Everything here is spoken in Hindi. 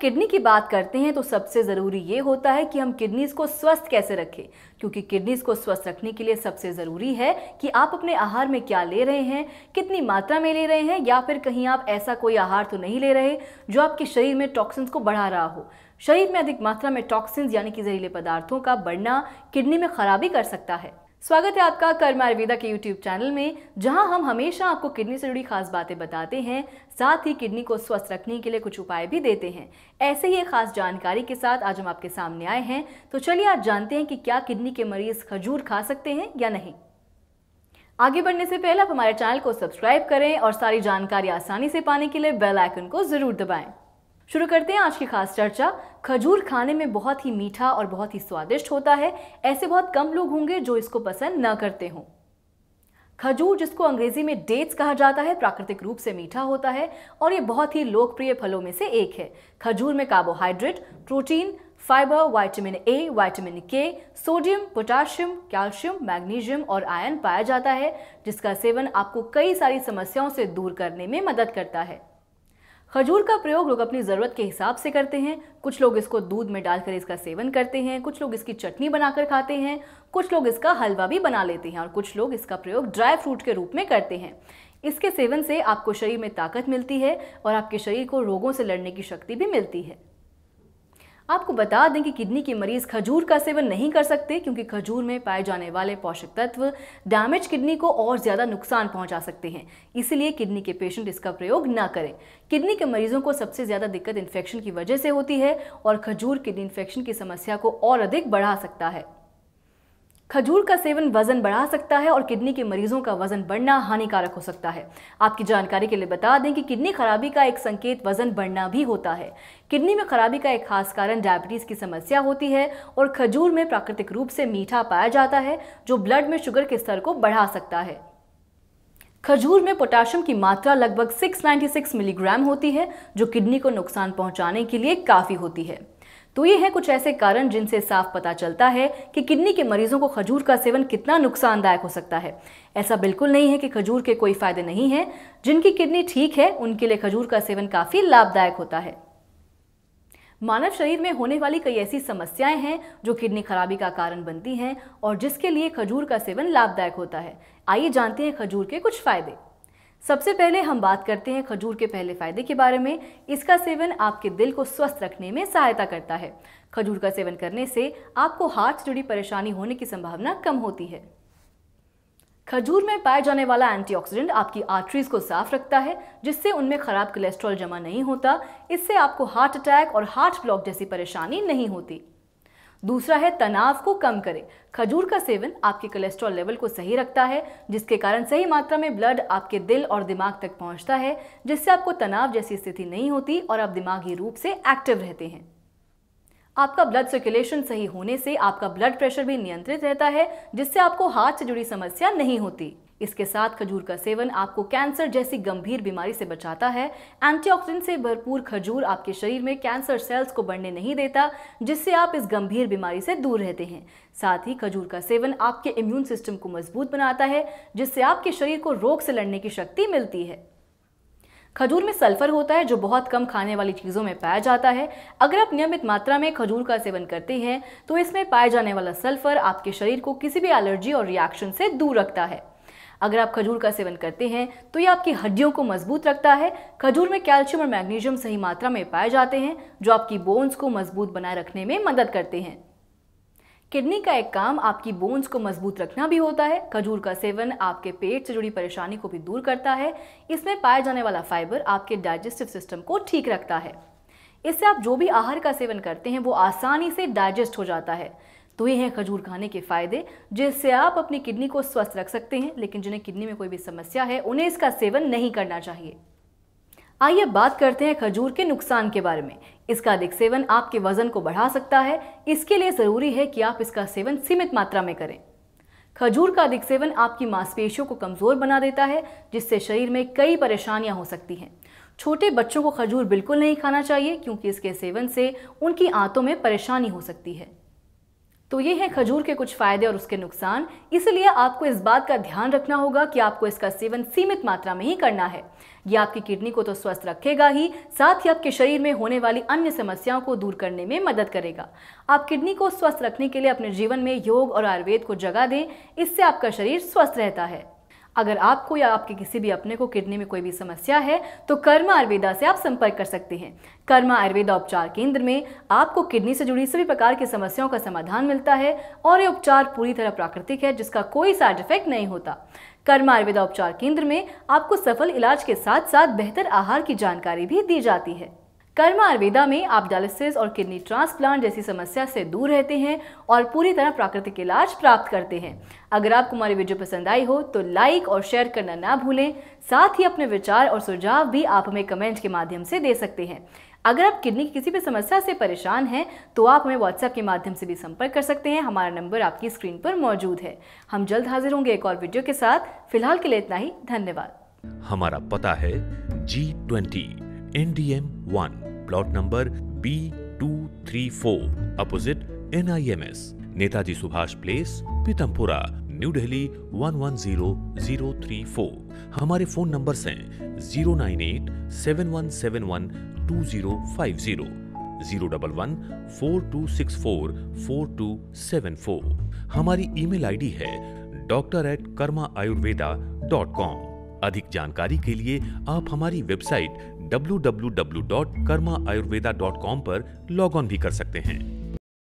किडनी की बात करते हैं तो सबसे ज़रूरी ये होता है कि हम किडनीज को स्वस्थ कैसे रखें। क्योंकि किडनीज को स्वस्थ रखने के लिए सबसे ज़रूरी है कि आप अपने आहार में क्या ले रहे हैं, कितनी मात्रा में ले रहे हैं, या फिर कहीं आप ऐसा कोई आहार तो नहीं ले रहे जो आपके शरीर में टॉक्सिन्स को बढ़ा रहा हो। शरीर में अधिक मात्रा में टॉक्सिन्स यानी कि जहरीले पदार्थों का बढ़ना किडनी में खराबी कर सकता है। स्वागत है आपका कर्म आयुर्वेदा के यूट्यूब चैनल में, जहाँ हम हमेशा आपको किडनी से जुड़ी खास बातें बताते हैं, साथ ही किडनी को स्वस्थ रखने के लिए कुछ उपाय भी देते हैं। ऐसे ही एक खास जानकारी के साथ आज हम आपके सामने आए हैं तो चलिए आज जानते हैं कि क्या किडनी के मरीज़ खजूर खा सकते हैं या नहीं। आगे बढ़ने से पहले आप हमारे चैनल को सब्सक्राइब करें और सारी जानकारी आसानी से पाने के लिए बेल आइकन को ज़रूर दबाएँ। शुरू करते हैं आज की खास चर्चा। खजूर खाने में बहुत ही मीठा और बहुत ही स्वादिष्ट होता है। ऐसे बहुत कम लोग होंगे जो इसको पसंद न करते हों। खजूर, जिसको अंग्रेज़ी में डेट्स कहा जाता है, प्राकृतिक रूप से मीठा होता है और ये बहुत ही लोकप्रिय फलों में से एक है। खजूर में carbohydrate protein fibre vitamin A vitamin K sodium potassium calcium magnesium और आयरन पाया जाता है, जिसका सेवन आपको कई सारी समस्याओं से दूर करने में मदद करता है। खजूर का प्रयोग लोग अपनी ज़रूरत के हिसाब से करते हैं। कुछ लोग इसको दूध में डालकर इसका सेवन करते हैं। कुछ लोग इसकी चटनी बनाकर खाते हैं। कुछ लोग इसका हलवा भी बना लेते हैं और कुछ लोग इसका प्रयोग ड्राई फ्रूट के रूप में करते हैं। इसके सेवन से आपको शरीर में ताकत मिलती है और आपके शरीर को रोगों से लड़ने की शक्ति भी मिलती है। आपको बता दें कि किडनी के मरीज़ खजूर का सेवन नहीं कर सकते, क्योंकि खजूर में पाए जाने वाले पोषक तत्व डैमेज किडनी को और ज़्यादा नुकसान पहुँचा सकते हैं। इसलिए किडनी के पेशेंट इसका प्रयोग ना करें। किडनी के मरीजों को सबसे ज़्यादा दिक्कत इन्फेक्शन की वजह से होती है और खजूर किडनी इन्फेक्शन की समस्या को और अधिक बढ़ा सकता है। खजूर का सेवन वज़न बढ़ा सकता है और किडनी के मरीजों का वज़न बढ़ना हानिकारक हो सकता है। आपकी जानकारी के लिए बता दें कि किडनी खराबी का एक संकेत वज़न बढ़ना भी होता है। किडनी में खराबी का एक खास कारण डायबिटीज़ की समस्या होती है और खजूर में प्राकृतिक रूप से मीठा पाया जाता है, जो ब्लड में शुगर के स्तर को बढ़ा सकता है। खजूर में पोटाशियम की मात्रा लगभग 696 मिलीग्राम होती है, जो किडनी को नुकसान पहुँचाने के लिए काफ़ी होती है। तो ये है कुछ ऐसे कारण जिनसे साफ़ पता चलता है कि किडनी के मरीजों को खजूर का सेवन कितना नुकसानदायक हो सकता है। ऐसा बिल्कुल नहीं है कि खजूर के कोई फ़ायदे नहीं है। जिनकी किडनी ठीक है, उनके लिए खजूर का सेवन काफ़ी लाभदायक होता है। मानव शरीर में होने वाली कई ऐसी समस्याएँ हैं जो किडनी खराबी का कारण बनती हैं और जिसके लिए खजूर का सेवन लाभदायक होता है। आइए जानते हैं खजूर के कुछ फ़ायदे। सबसे पहले हम बात करते हैं खजूर के पहले फ़ायदे के बारे में। इसका सेवन आपके दिल को स्वस्थ रखने में सहायता करता है। खजूर का सेवन करने से आपको हार्ट से जुड़ी परेशानी होने की संभावना कम होती है। खजूर में पाया जाने वाला एंटीऑक्सीडेंट आपकी आर्टरीज को साफ़ रखता है, जिससे उनमें खराब कोलेस्ट्रॉल जमा नहीं होता। इससे आपको हार्ट अटैक और हार्ट ब्लॉक जैसी परेशानी नहीं होती। दूसरा है, तनाव को कम करें। खजूर का सेवन आपके कोलेस्ट्रॉल लेवल को सही रखता है, जिसके कारण सही मात्रा में ब्लड आपके दिल और दिमाग तक पहुँचता है, जिससे आपको तनाव जैसी स्थिति नहीं होती और आप दिमागी रूप से एक्टिव रहते हैं। आपका ब्लड सर्कुलेशन सही होने से आपका ब्लड प्रेशर भी नियंत्रित रहता है, जिससे आपको हार्ट से जुड़ी समस्या नहीं होती। इसके साथ खजूर का सेवन आपको कैंसर जैसी गंभीर बीमारी से बचाता है। एंटीऑक्सीडेंट से भरपूर खजूर आपके शरीर में कैंसर सेल्स को बढ़ने नहीं देता, जिससे आप इस गंभीर बीमारी से दूर रहते हैं। साथ ही खजूर का सेवन आपके इम्यून सिस्टम को मज़बूत बनाता है, जिससे आपके शरीर को रोग से लड़ने की शक्ति मिलती है। खजूर में सल्फ़र होता है, जो बहुत कम खाने वाली चीज़ों में पाया जाता है। अगर आप नियमित मात्रा में खजूर का सेवन करते हैं तो इसमें पाए जाने वाला सल्फ़र आपके शरीर को किसी भी एलर्जी और रिएक्शन से दूर रखता है। अगर आप खजूर का सेवन करते हैं तो ये आपकी हड्डियों को मज़बूत रखता है। खजूर में कैल्शियम और मैग्नीशियम सही मात्रा में पाए जाते हैं, जो आपकी बोन्स को मज़बूत बनाए रखने में मदद करते हैं। किडनी का एक काम आपकी बोन्स को मज़बूत रखना भी होता है। खजूर का सेवन आपके पेट से जुड़ी परेशानी को भी दूर करता है। इसमें पाया जाने वाला फाइबर आपके डाइजेस्टिव सिस्टम को ठीक रखता है। इससे आप जो भी आहार का सेवन करते हैं, वो आसानी से डाइजेस्ट हो जाता है। तो ये हैं खजूर खाने के फ़ायदे, जिससे आप अपनी किडनी को स्वस्थ रख सकते हैं, लेकिन जिन्हें किडनी में कोई भी समस्या है, उन्हें इसका सेवन नहीं करना चाहिए। आइए बात करते हैं खजूर के नुकसान के बारे में। इसका अधिक सेवन आपके वज़न को बढ़ा सकता है। इसके लिए ज़रूरी है कि आप इसका सेवन सीमित मात्रा में करें। खजूर का अधिक सेवन आपकी मांसपेशियों को कमज़ोर बना देता है, जिससे शरीर में कई परेशानियाँ हो सकती हैं। छोटे बच्चों को खजूर बिल्कुल नहीं खाना चाहिए, क्योंकि इसके सेवन से उनकी आंतों में परेशानी हो सकती है। तो ये है खजूर के कुछ फ़ायदे और उसके नुकसान। इसलिए आपको इस बात का ध्यान रखना होगा कि आपको इसका सेवन सीमित मात्रा में ही करना है। ये आपकी किडनी को तो स्वस्थ रखेगा ही, साथ ही आपके शरीर में होने वाली अन्य समस्याओं को दूर करने में मदद करेगा। आप किडनी को स्वस्थ रखने के लिए अपने जीवन में योग और आयुर्वेद को जगह दें, इससे आपका शरीर स्वस्थ रहता है। अगर आपको या आपके किसी भी अपने को किडनी में कोई भी समस्या है तो कर्मा आयुर्वेदा से आप संपर्क कर सकते हैं। कर्मा आयुर्वेदा उपचार केंद्र में आपको किडनी से जुड़ी सभी प्रकार की समस्याओं का समाधान मिलता है और ये उपचार पूरी तरह प्राकृतिक है, जिसका कोई साइड इफ़ेक्ट नहीं होता। कर्मा आयुर्वेदा उपचार केंद्र में आपको सफल इलाज के साथ साथ बेहतर आहार की जानकारी भी दी जाती है। कर्मा आयुर्वेदा में आप डायलिसिस और किडनी ट्रांसप्लांट जैसी समस्या से दूर रहते हैं और पूरी तरह प्राकृतिक इलाज प्राप्त करते हैं। अगर आपको हमारी वीडियो पसंद आई हो तो लाइक और शेयर करना ना भूलें। साथ ही अपने विचार और सुझाव भी आप हमें कमेंट के माध्यम से दे सकते हैं। अगर आप किडनी की किसी भी समस्या से परेशान हैं तो आप हमें व्हाट्सएप के माध्यम से भी संपर्क कर सकते हैं। हमारा नंबर आपकी स्क्रीन पर मौजूद है। हम जल्द हाजिर होंगे एक और वीडियो के साथ। फ़िलहाल के लिए इतना ही। धन्यवाद। हमारा पता है G twenty N D M one plot number B two three four opposite N I M S Netaji Subhash place Pitampura new Delhi one one zero zero three four हमारे फ़ोन नंबर हैं zero nine eight seven one seven one two zero five zero zero double one four two six four four two seven four हमारी ईमेल आईडी है doctor at Karma Ayurveda dot com अधिक जानकारी के लिए आप हमारी वेबसाइट www.karmaayurveda.com पर लॉग ऑन भी कर सकते हैं